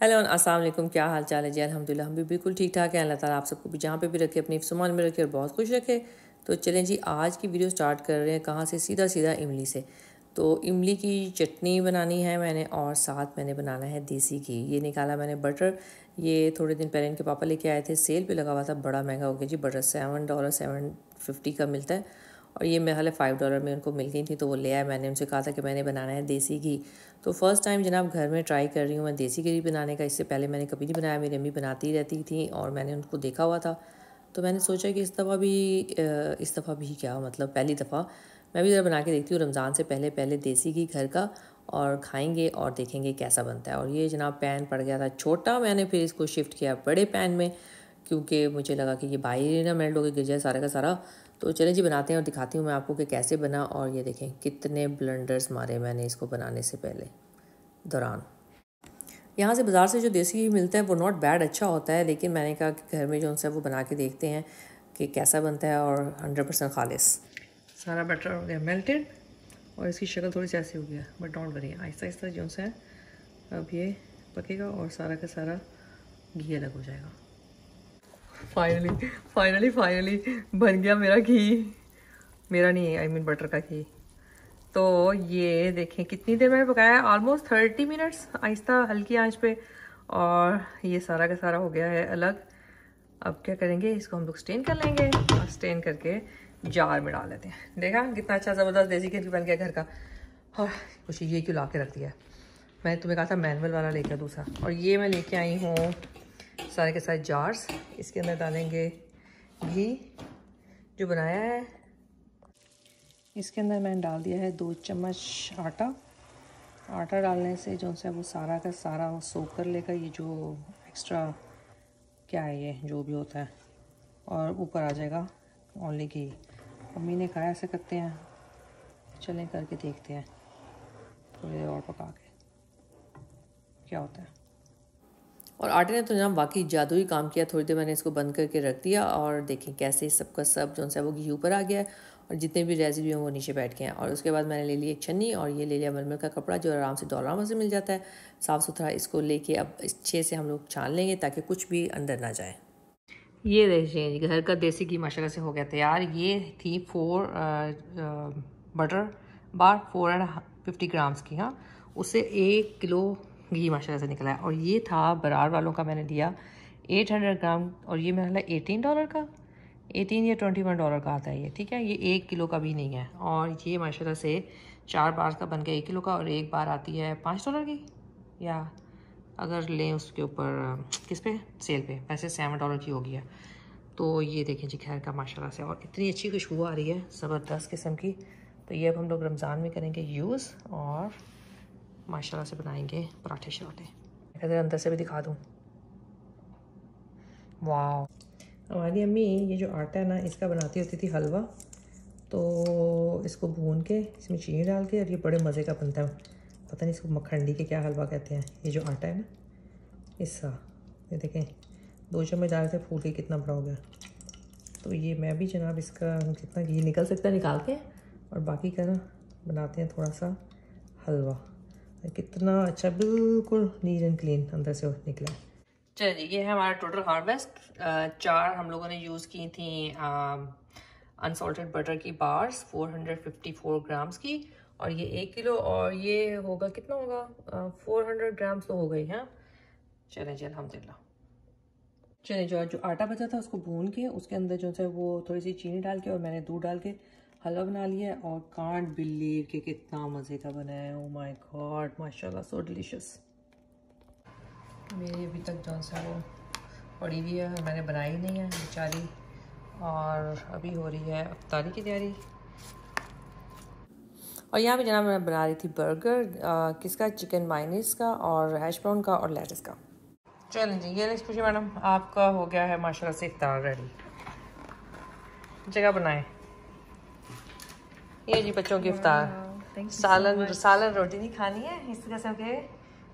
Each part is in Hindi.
हेलो अस्सलाम वालेकुम, क्या हाल चाल है? जी, अल्हम्दुलिल्लाह, हम भी बिल्कुल ठीक ठाक हैं। अल्लाह ताला आप सबको भी जहाँ पे भी रखे, अपनी सुमान में रखे और बहुत खुश रखे। तो चलें जी, आज की वीडियो स्टार्ट कर रहे हैं कहाँ से? सीधा सीधा इमली से। तो इमली की चटनी बनानी है मैंने और साथ मैंने बनाना है देसी घी। ये निकाला मैंने बटर। ये थोड़े दिन पहले इनके पापा लेके आए थे। सेल पे लगा हुआ था, बड़ा महँगा हो गया। जी, butter seven dollar seven fifty का मिलता है। और ये मेरे हाल फाइव डॉलर में उनको मिल गई थी तो वो ले आया मैंने। उनसे कहा था कि मैंने बनाना है देसी घी। तो फ़र्स्ट टाइम जनाब घर में ट्राई कर रही हूँ मैं देसी घी बनाने का। इससे पहले मैंने कभी नहीं बनाया, मेरी अम्मी बनाती रहती थी और मैंने उनको देखा हुआ था। तो मैंने सोचा कि इस दफ़ा भी इस दफ़ा भी क्या मतलब पहली दफ़ा। मैं भी ज़रा बना के देखती हूँ रमज़ान से पहले पहले देसी घी घर का और खाएँगे और देखेंगे कैसा बनता है। और ये जनाब पैन पड़ गया था, छोटा मैंने फिर इसको शिफ्ट किया बड़े पैन में, क्योंकि मुझे लगा कि ये बाहर ही ना मेल्ट होकर गिर जाए सारा का सारा। तो चलें जी, बनाते हैं और दिखाती हूँ मैं आपको कि कैसे बना और ये देखें कितने ब्लेंडर्स मारे मैंने इसको बनाने से पहले, दौरान। यहाँ से बाज़ार से जो देसी घी मिलता है वो नॉट बैड अच्छा होता है, लेकिन मैंने कहा कि घर में जो उनसे वो बना के देखते हैं कि कैसा बनता है और हंड्रेड परसेंट खालिश। सारा बैटर हो गया मेल्टेड और इसकी शक्ल थोड़ी सी ऐसी हो गया but not worry Aahista Aahista जो है अब ये पकेगा और सारा का सारा घी अलग हो जाएगा। फाइनली फाइनली फाइनली बन गया मेरा घी। मेरा नहीं आई मीन बटर का घी। तो ये देखें, कितनी देर मैंने पकाया? ऑलमोस्ट थर्टी मिनट्स आहिस्ता, हल्की आँच पे। और ये सारा का सारा हो गया है अलग। अब क्या करेंगे? इसको हम लोग स्टेन कर लेंगे। और स्टेन करके जार में डाल लेते हैं। देखा? कितना अच्छा ज़बरदस्त देसी घी बन गया घर का। और कुछ ये क्यों ला के रख दिया? मैंने तुम्हें कहा था मैनुअल वाला लेकर दूसरा। और ये मैं लेके आई हूँ सारे के सारे जार्स इसके अंदर डालेंगे घी, जो बनाया है। इसके अंदर मैंने डाल दिया है दो चम्मच आटा। आटा डालने से जो है वो सारा का सारा वो सोख कर लेगा, ये जो एक्स्ट्रा क्या है ये, जो भी होता है। और ऊपर आ जाएगा ओनली घी। अम्मी ने कहा ऐसे करते हैं। चलें करके देखते हैं। थोड़ी देर और पका के। क्या होता है? और आटे ने तो जनाब वाकई जादुई काम किया। थोड़ी देर मैंने इसको बंद करके रख दिया और देखें कैसे सबका सब जो है वो घी ऊपर आ गया है और जितने भी रेजिड्यू हैं वो नीचे बैठ गए हैं। और उसके बाद मैंने ले ली एक छन्नी और ये ले लिया मलमल का कपड़ा जो आराम से डॉलरामा से मिल जाता है। साफ़ सुथरा इसको लेके अब अच्छे से हम लोग छान लेंगे ताकि कुछ भी अंदर ना जाए। ये देखिए घर का देसी घी माशा से हो गया तैयार। ये थी four butter bar, four and fifty grams की हाँ। उससे एक किलो घी माशा से निकला है। और ये था बरार वालों का मैंने लिया 800 ग्राम, और ये मेरा एटीन डॉलर का। 18 या 21 डॉलर का आता है ये, ठीक है? ये एक किलो का भी नहीं है। और ये माशाल्लाह से चार बार का बन गया एक किलो का, और एक बार आती है पाँच डॉलर की। या अगर लें उसके ऊपर, किस पे? सेल पे। वैसे सेवन डॉलर की होगी है तो ये देखें जी, खैर का माशाल्लाह से। और इतनी अच्छी खुशबू आ रही है, ज़बरदस्त किस्म की। तो ये अब हम लोग रमज़ान में करेंगे यूज़, और माशाल्लाह से बनाएँगे पराठे शराठे। अगर अंदर से भी दिखा दूँ। वाह हमारी अम्मी ये जो आटा है ना, इसका बनाती होती थी हलवा। तो इसको भून के, इसमें चीनी डाल के, और ये बड़े मज़े का बनता है। पता नहीं इसको मखंडी के क्या हलवा कहते हैं। ये जो आटा है ना इसका ये देखें, दो चम्मच डाल से फूल के कितना बड़ा हो गया। तो ये मैं भी जनाब इसका जितना घी निकल सकता है निकाल के, और बाकी का ना, बनाते हैं थोड़ा सा हलवा। कितना अच्छा बिल्कुल नीट एंड क्लीन अंदर से निकला। है चलिए, ये है हमारा टोटल हार्वेस्ट। चार हम लोगों ने यूज़ की थी अनसॉल्टेड बटर की बार्स 454 ग्राम्स की। और ये एक किलो, और ये होगा, कितना होगा? फोर हंड्रेड ग्राम्स तो हो गई, हैं? चलें जी अलहमदिल्ला चलें, जो जो आटा बचा था, उसको भून के, उसके अंदर जो है वो थोड़ी सी चीनी डाल के और मैंने दूध डाल के हलवा बना लिया है और कांट बिलीव के कितना मज़े का बना है। ओ माय गॉड माशाल्लाह सो डिलीशियस मेरी अभी तक जो सा वो पड़ी हुई है मैंने बनाई नहीं है बेचारी। और अभी हो रही है अफ्तारी की तैयारी। और यहाँ पे जना मैं बना रही थी बर्गर आ, किसका? चिकन माइनिस का और हैश ब्राउन का और लेटिस का। चलें जी ये खुशी मैडम आपका हो गया है माशाल्लाह से इफ्तार रेडी जगह बनाएँ। ये जी बच्चों की इफ्तार। सालन सालन रोटी नहीं खानी है इस तरह से के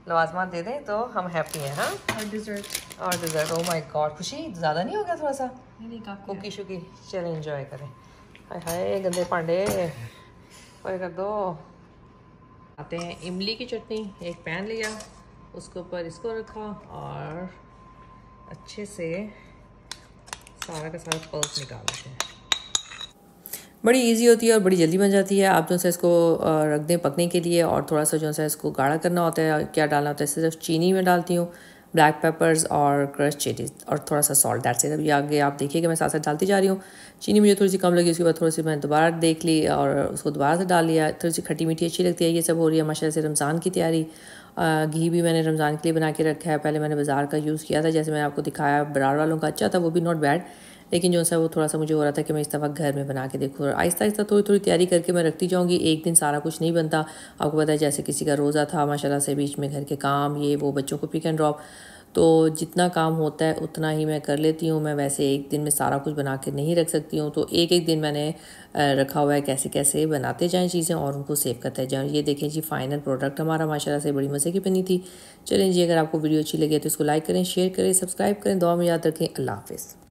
लवाजमात दे दें तो हम हैप्पी हैं हाँ? और डिज़र्ट और डिज़र्ट ओ माय गॉड खुशी? ज़्यादा नहीं हो गया थोड़ा सा कुकी शुकी चले इंजॉय करें। हाय हाय गंदे पांडे। कोई कर दो। आते हैं इमली की चटनी एक पैन लिया उसके ऊपर इसको रखा और अच्छे से सारा का सारा पल्स निकाल लेते हैं। बड़ी इजी होती है और बड़ी जल्दी बन जाती है। आप जो सा इसको रख दें पकने के लिए और थोड़ा सा जो सा इसको गाढ़ा करना होता है। क्या डालना होता है? सिर्फ़ चीनी में डालती हूँ ब्लैक पेपर्स और क्रश चिलीज और थोड़ा सा सॉल्ट दैट से अभी आगे आप देखिएगा, मैं साथ साथ डालती जा रही हूँ। चीनी मुझे थोड़ी सी कम लगी, उसके बाद थोड़ी सी मैं दोबारा देख ली और उसको दोबारा से डाल लिया। थोड़ी सी खट्टी मीठी अच्छी लगती है, ये सब हो रही है। माशा से रमज़ान की तैयारी। घी भी मैंने रमज़ान के लिए बना के रखा है। पहले मैंने बाज़ार का यूज़ किया था, जैसे मैंने आपको दिखाया, बरार वालों का अच्छा था, वो भी नॉट बैड लेकिन जो सा वो थोड़ा सा मुझे हो रहा था कि मैं इस दफ़ा घर में बना के देखूँ। और आहिस्ता आहिस्ता थोड़ी थोड़ी तैयारी करके मैं रखती जाऊँगी। एक दिन सारा कुछ नहीं बनता। आपको पता है, जैसे किसी का रोज़ा था, माशाल्लाह से बीच में घर के काम, ये, वो, बच्चों को पिक एंड ड्रॉप तो जितना काम होता है, उतना ही मैं कर लेती हूँ। मैं वैसे एक दिन में सारा कुछ बना के नहीं रख सकती हूँ। तो एक एक दिन मैंने रखा हुआ है कैसे कैसे बनाते जाएँ चीज़ें और उनको सेव करते जाएँ। ये देखें जी फाइनल प्रोडक्ट हमारा माशाल्लाह से बड़ी मज़े की बनी थी। चलें जी, अगर आपको वीडियो अच्छी लगी तो इसको लाइक करें शेयर करें सब्सक्राइब करें। दुआ में याद रखें। अल्लाह हाफ़िज़।